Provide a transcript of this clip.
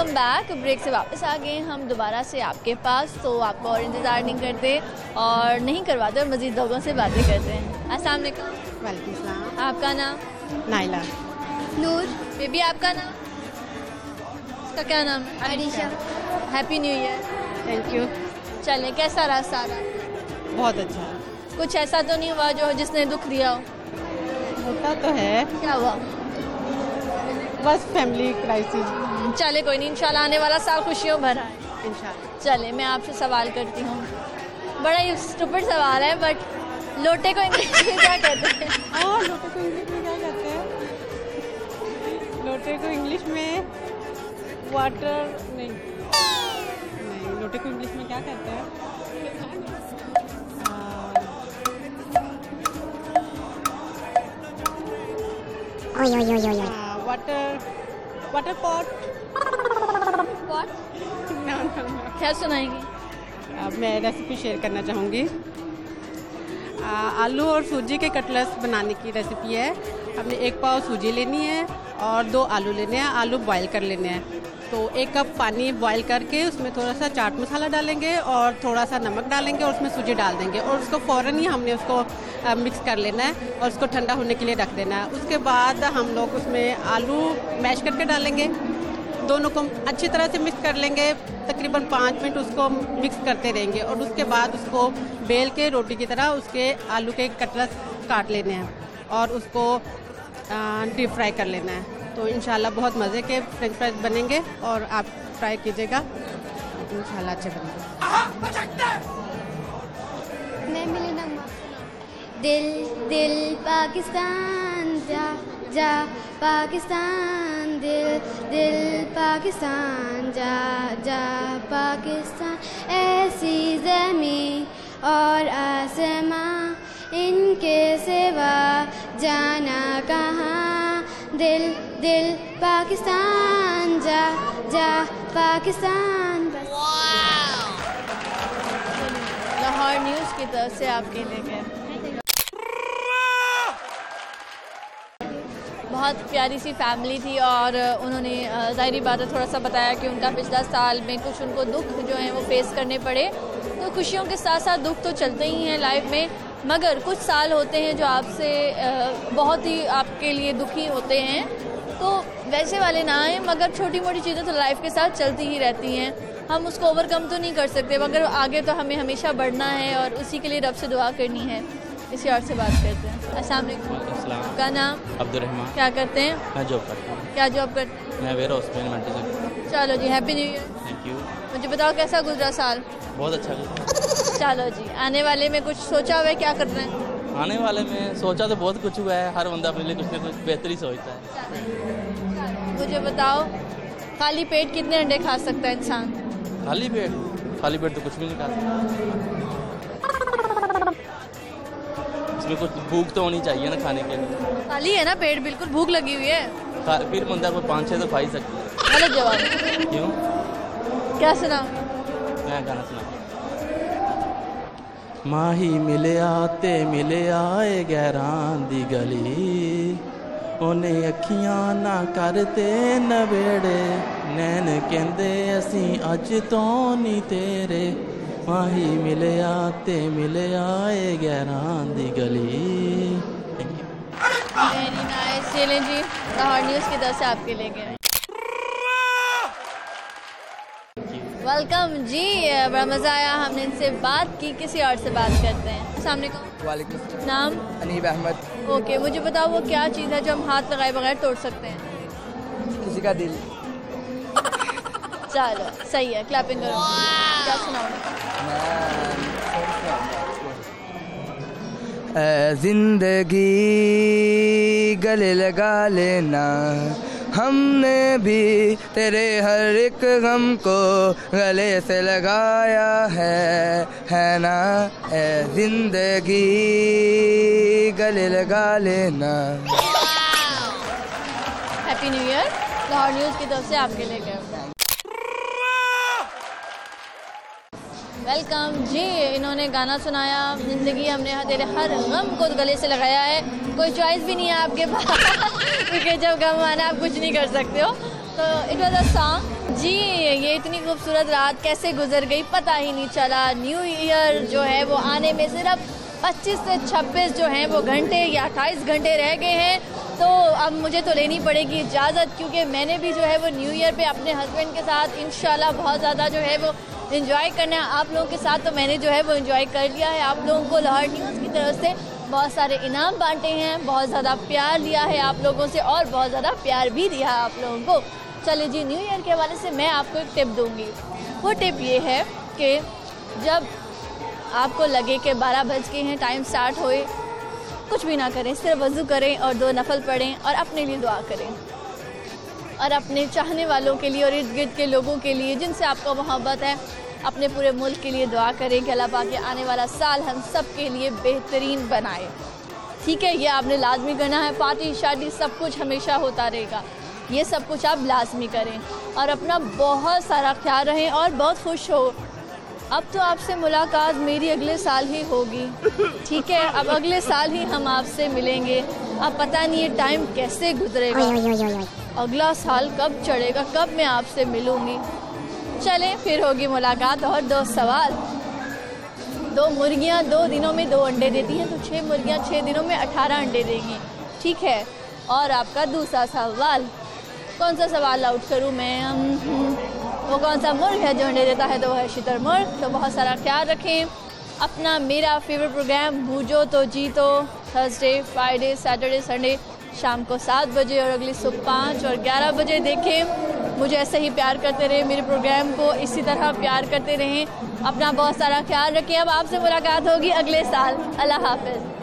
Welcome back. Break से वापस आ गए हम दोबारा से आपके पास। तो आपको और इंतज़ार नहीं करते और नहीं करवाते और मज़ीद लोगों से बातें करते हैं। अस्सलाम वालेकुम। वालेकुम सलाम। आपका नाम? नाइला नूर। बेबी आपका नाम? इसका क्या नाम? है Arisha happy new year thank you चलें कैसा रहा सारा? बहुत अच्छा। कुछ ऐसा तो नहीं हुआ जो जिसने दुख दिया हो? होता तो है। क्या हुआ? बस फैमिली क्राइसिस चले कोई नहीं इंशाल्लाह आने वाला साल खुशियों भरा। है इंशाल्लाह। चले मैं आपसे सवाल करती हूँ। बड़ा ही स्टूपिड सवाल है बट लोटे को इंग्लिश में क्या कहते हैं? हाँ लोटे को इंग्लिश में क्या कहते हैं? लोटे को इंग्लिश में वाटर नहीं। नहीं लोटे को इंग्लिश में क्या कहते हैं। Water water pot What? no, no, no. क्या सुनाएगी? अब मैं रेसिपी शेयर करना चाहूँगी। आलू और सूजी के कटलेट्स बनाने की रेसिपी है। हमने एक पाव सूजी लेनी है और दो आलू लेने हैं। आलू बॉईल कर लेने हैं। तो एक कप पानी बॉईल करके उसमें थोड़ा सा चाट मसाला डालेंगे और थोड़ा सा नमक डालेंगे और उसमें सूजी डाल देंगे और उसको फ़ौरन ही हमने उसको मिक्स कर लेना है और उसको ठंडा होने के लिए रख देना है। उसके बाद हम लोग उसमें आलू मैश करके डालेंगे। दोनों को अच्छी तरह से मिक्स कर लेंगे। तकरीबन पाँच मिनट उसको मिक्स करते रहेंगे और उसके बाद उसको बेल के रोटी की तरह उसके आलू के कटरस काट लेने हैं और उसको डीप फ्राई कर लेना है। तो इंशाल्लाह बहुत मज़े के फ्रेंच फ्राइज बनेंगे और आप ट्राई कीजिएगा। इंशाल्लाह अच्छे बनेंगे। मैं मिली दिल दिल पाकिस्तान जा जा पाकिस्तान दिल दिल पाकिस्तान जा जा पाकिस्तान। ऐसी ज़मीं और आसमां इनके सिवा जाना कहाँ? दिल दिल पाकिस्तान, जा जा, पाकिस्तान लाहौर न्यूज़ की तरफ़ से आपके लिए गए बहुत प्यारी सी फैमिली थी और उन्होंने ज़ाहिरी बात है, थोड़ा सा बताया कि उनका पिछला साल में कुछ उनको दुख जो है वो फेस करने पड़े। तो खुशियों के साथ साथ दुख तो चलते ही हैं लाइफ में। मगर कुछ साल होते हैं जो आपसे बहुत ही आपके लिए दुखी होते हैं। तो वैसे वाले ना आए मगर छोटी मोटी चीज़ें तो लाइफ के साथ चलती ही रहती हैं। हम उसको ओवरकम तो नहीं कर सकते मगर आगे तो हमें हमेशा बढ़ना है और उसी के लिए रब से दुआ करनी है। इसी और से बात करते हैं। अस्सलाम वालेकुम। आपका नाम? अब्दुलरहमान। क्या करते हैं? मैं जॉब करता हूँ। क्या जॉब करते हैं मैं वेयर हाउस में चलो जी happy new year thank you मुझे बताओ कैसा गुजरा साल? बहुत अच्छा लगा चलो जी आने वाले में कुछ सोचा हुआ है क्या करना है? आने वाले में सोचा तो बहुत कुछ हुआ है हर बंदा अपने लिए कुछ ना कुछ बेहतर सोचता है। मुझे बताओ खाली पेट कितने अंडे खा सकता है इंसान? खाली पेट? खाली पेट तो कुछ भी नहीं खा सकता। इसमें कुछ भूख तो होनी चाहिए ना खाने के लिए। खाली है ना पेट बिल्कुल भूख लगी हुई है। फिर बंदा कोई पाँच छः तो खा ही सकता है। गलत जवाब। क्यों? क्या सुना? मैं गाना सुना ਮਾਹੀ ਮਿਲਿਆ ਤੇ ਮਿਲਿਆ ਏ ਗਹਿਰਾਂ ਦੀ ਗਲੀ ਉਹਨੇ ਅੱਖੀਆਂ ਨਾ ਕਰਤੇ ਨਵੇੜੇ ਨੈਣ ਕਹਿੰਦੇ ਅਸੀਂ ਅੱਜ ਤੋਂ ਨਹੀਂ ਤੇਰੇ ਮਾਹੀ ਮਿਲਿਆ ਤੇ ਮਿਲਿਆ ਏ ਗਹਿਰਾਂ ਦੀ ਗਲੀ ਥੈਂਕ ਯੂ वेरी नाइस चलें जी लाहौर न्यूज़ की तरफ से आपके लिए गए वेलकम जी बड़ा मज़ा आया हमने इनसे बात की किसी और से बात करते हैं। सामने को वालेकुम नाम? अनीब अहमद। ओके मुझे बताओ वो क्या चीज़ है जो हम हाथ लगाए बगैर तोड़ सकते हैं? किसी का दिल। चलो सही है क्लैपिंग करो। क्या सुनाओगे ऐ ज़िंदगी गले लगा लेना हमने भी तेरे हर एक गम को गले से लगाया है है ना? है ज़िंदगी गले लगा लेना। Happy new year Lahore news की तरफ़ से आपके लिए वेलकम। जी, इन्होंने गाना सुनाया। ज़िंदगी हमने तेरे हर गम को गले से लगाया है। कोई चॉइस भी नहीं है आपके पास। क्योंकि जब गम आना आप कुछ नहीं कर सकते हो। तो इट वॉज़ अ सॉन्ग जी, ये इतनी खूबसूरत रात कैसे गुजर गई पता ही नहीं चला। न्यू ईयर जो है, वो आने में सिर्फ़ 25 से 26 जो हैं, वो घंटे या 28 घंटे रह गए हैं। तो अब मुझे तो लेनी पड़ेगी इजाज़त, क्योंकि मैंने भी जो है वो न्यू ईयर पे अपने हस्बैंड के साथ इन बहुत ज़्यादा जो है वो इन्जॉय करना है आप लोगों के साथ तो मैंने जो है वो इन्जॉय कर लिया है। आप लोगों को लाहौर न्यूज़ की तरफ़ से बहुत सारे इनाम बांटे हैं, बहुत ज़्यादा प्यार दिया है आप लोगों से और बहुत ज़्यादा प्यार भी दिया आप लोगों को। चलिए जी न्यू ईयर के हवाले से मैं आपको एक टिप दूँगी। वो टिप ये है कि जब आपको लगे कि बारह बज के हैं टाइम स्टार्ट होए, कुछ भी ना करें, सिर्फ़ वज़ू करें और दो नफल पढ़ें और अपने लिए दुआ करें। और अपने चाहने वालों के लिए और इर्द गिर्द के लोगों के लिए, जिनसे आपको मोहब्बत है, अपने पूरे मुल्क के लिए दुआ करें कि अल्लाह पाक आने वाला साल हम सब के लिए बेहतरीन बनाए। ठीक है, ये आपने लाजमी करना है। पार्टी शादी सब कुछ हमेशा होता रहेगा। ये सब कुछ आप लाजमी करें और अपना बहुत सारा ख्याल रहें और बहुत खुश हो। अब तो आपसे मुलाकात मेरी अगले साल ही होगी। ठीक है, अब अगले साल ही हम आपसे मिलेंगे। अब पता नहीं ये टाइम कैसे गुजरेगा। अगला साल कब चढ़ेगा, कब मैं आपसे मिलूँगी। चलें, फिर होगी मुलाकात और दो सवाल। दो मुर्गियाँ दो दिनों में दो अंडे देती हैं तो छः मुर्गियाँ छः दिनों में अठारह अंडे देंगी। ठीक है? और आपका दूसरा सवाल। कौन सा सवाल आउट करूँ मैं? वो कौन सा मुर्ग है जो अंडे देता है तो वह है शितर मुर्ग। तो बहुत सारा ख्याल रखें। अपना मेरा फेवरेट प्रोग्राम भूजो तो जीतो। थर्सडे फ्राइडे सैटरडे संडे शाम को सात बजे और अगली सुबह पाँच और ग्यारह बजे देखें। मुझे ऐसे ही प्यार करते रहें, मेरे प्रोग्राम को इसी तरह प्यार करते रहें। अपना बहुत सारा ख्याल रखें। अब आपसे मुलाकात होगी अगले साल। अल्लाह हाफिज़।